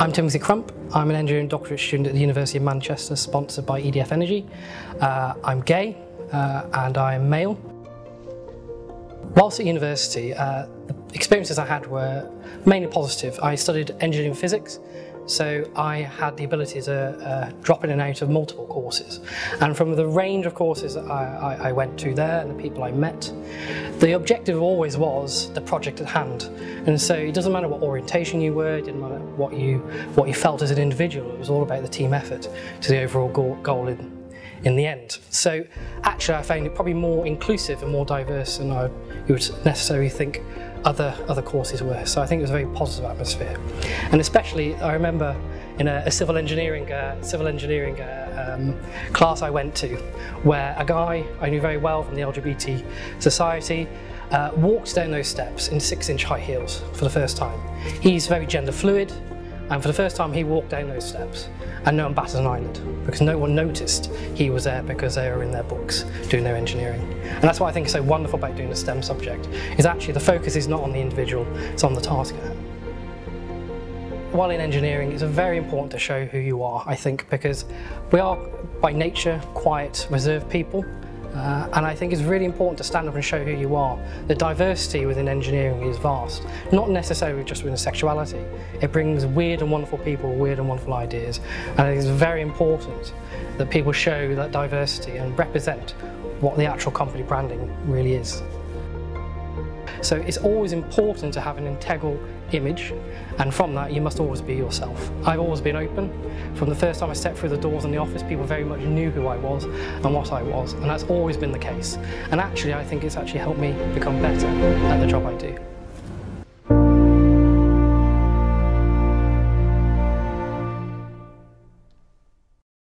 I'm Timothy Crump. I'm an engineering doctorate student at the University of Manchester, sponsored by EDF Energy. Uh, I'm gay uh, and I'm male. Whilst at university, uh, the experiences I had were mainly positive. I studied engineering physics, so I had the ability to uh, drop in and out of multiple courses. And from the range of courses I, I, I, went to there and the people I met, the objective always was the project at hand. And so it doesn't matter what orientation you were, it didn't matter what you, what you felt as an individual, it was all about the team effort to the overall goal, goal in, in the end. So actually I found it probably more inclusive and more diverse than I, would necessarily think other, other courses were. So I think it was a very positive atmosphere. And especially, I remember in a, a civil engineering, uh, civil engineering uh, um, class I went to, where a guy I knew very well from the LGBT society uh, walked down those steps in six inch high heels for the first time. He's very gender fluid, and for the first time he walked down those steps and no one batted an eyelid because no one noticed he was there because they were in their books doing their engineering. And that's what I think is so wonderful about doing a STEM subject, is actually the focus is not on the individual, it's on the task at hand. While in engineering, it's very important to show who you are, I think, because we are by nature quiet, reserved people, uh, and I think it's really important to stand up and show who you are. The diversity within engineering is vast, not necessarily just within sexuality. It brings weird and wonderful people, weird and wonderful ideas. And it is very important that people show that diversity and represent what the actual company branding really is. So it's always important to have an integral image and from that you must always be yourself. I've always been open. From the first time I stepped through the doors in the office people very much knew who I was and what I was and that's always been the case. And actually I think it's actually helped me become better at the job I do.